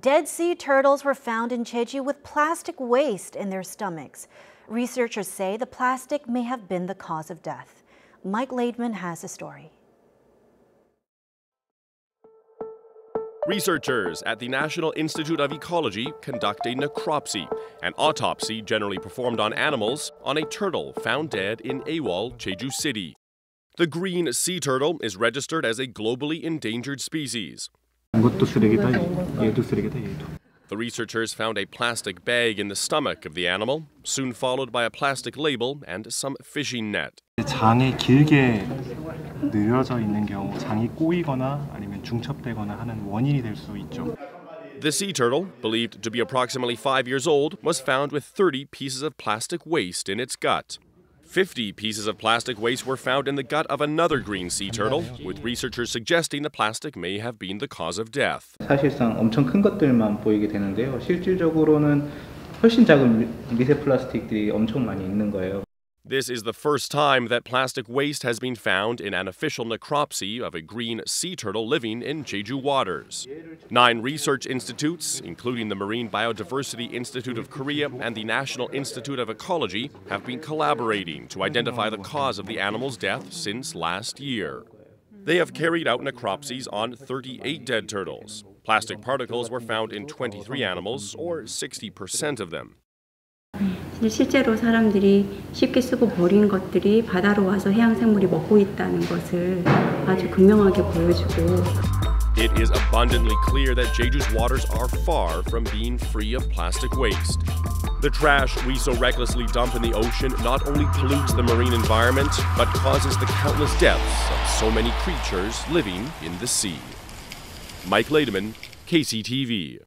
Dead sea turtles were found in Jeju with plastic waste in their stomachs. Researchers say the plastic may have been the cause of death. Mike Laidman has a story. Researchers at the National Institute of Ecology conduct a necropsy, an autopsy generally performed on animals, on a turtle found dead in Aewol, Jeju City. The green sea turtle is registered as a globally endangered species. The researchers found a plastic bag in the stomach of the animal, soon followed by a plastic label and some fishing net. 장이 길게 늘어져 있는 경우 장이 꼬이거나 아니면 중첩되거나 하는 원인이 될 수 있죠. The sea turtle, believed to be approximately five years old, was found with 30 pieces of plastic waste in its gut. 50 pieces of plastic waste were found in the gut of another green sea turtle, with researchers suggesting the plastic may have been the cause of death. 사실상 엄청 큰 것들만 보이게 되는데요. 실질적으로는 훨씬 작은 미세 플라스틱들이 엄청 많이 있는 거예요. This is the first time that plastic waste has been found in an official necropsy of a green sea turtle living in Jeju waters. Nine research institutes, including the Marine Biodiversity Institute of Korea and the National Institute of Ecology, have been collaborating to identify the cause of the animal's death since last year. They have carried out necropsies on 38 dead turtles. Plastic particles were found in 23 animals, or 60% of them. 실제로 사람들이 쉽게 쓰고 버린 것들이 바다로 와서 해양 생물이 먹고 있다는 것을 아주 극명하게 보여주고 It is abundantly clear that Jeju's waters are far from being free of plastic waste. The trash we so recklessly dump in the ocean not only pollutes the marine environment, but causes the countless deaths of so many creatures living in the sea. Mike Lademan, KCTV.